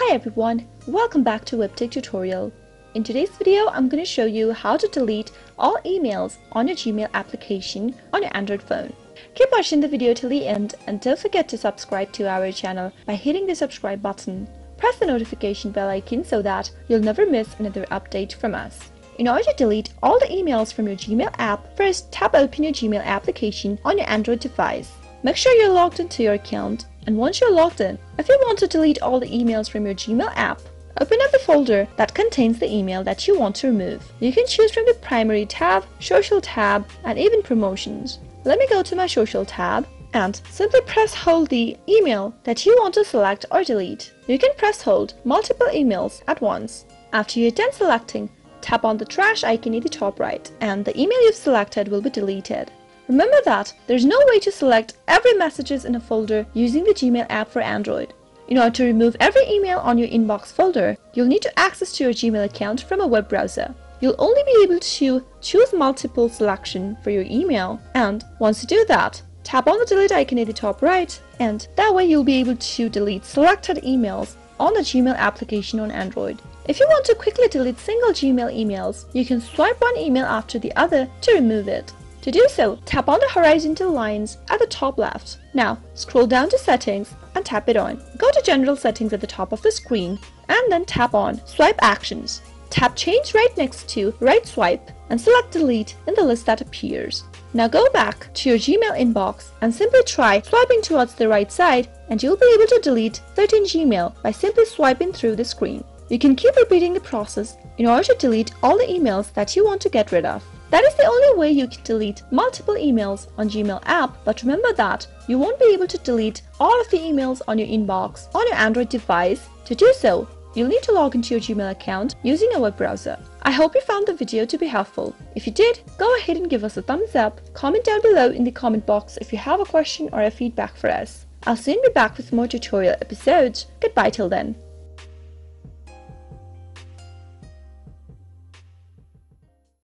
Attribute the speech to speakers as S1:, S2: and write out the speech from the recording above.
S1: Hi everyone, welcome back to WebTech tutorial. In today's video, I'm going to show you how to delete all emails on your Gmail application on your Android phone. Keep watching the video till the end and don't forget to subscribe to our channel by hitting the subscribe button. Press the notification bell icon so that you'll never miss another update from us. In order to delete all the emails from your Gmail app, first tap open your Gmail application on your Android device. Make sure you're logged into your account and once you're logged in, if you want to delete all the emails from your Gmail app, open up the folder that contains the email that you want to remove. You can choose from the primary tab, social tab, and even promotions. Let me go to my social tab and simply press hold the email that you want to select or delete. You can press hold multiple emails at once. After you're done selecting, tap on the trash icon in the top right and the email you've selected will be deleted. Remember that there's no way to select every messages in a folder using the Gmail app for Android. In order to remove every email on your inbox folder, you'll need to access to your Gmail account from a web browser. You'll only be able to choose multiple selection for your email and once you do that, tap on the delete icon at the top right and that way you'll be able to delete selected emails on the Gmail application on Android. If you want to quickly delete single Gmail emails, you can swipe one email after the other to remove it. To do so, tap on the horizontal lines at the top left. Now, scroll down to Settings and tap it on. Go to General Settings at the top of the screen and then tap on Swipe Actions. Tap Change right next to Right Swipe and select Delete in the list that appears. Now go back to your Gmail inbox and simply try swiping towards the right side and you'll be able to delete 13 Gmail by simply swiping through the screen. You can keep repeating the process in order to delete all the emails that you want to get rid of. That is the only way you can delete multiple emails on Gmail app, but remember that you won't be able to delete all of the emails on your inbox on your Android device. To do so, you'll need to log into your Gmail account using a web browser. I hope you found the video to be helpful. If you did, go ahead and give us a thumbs up, comment down below in the comment box if you have a question or a feedback for us. I'll soon be back with more tutorial episodes. Goodbye till then.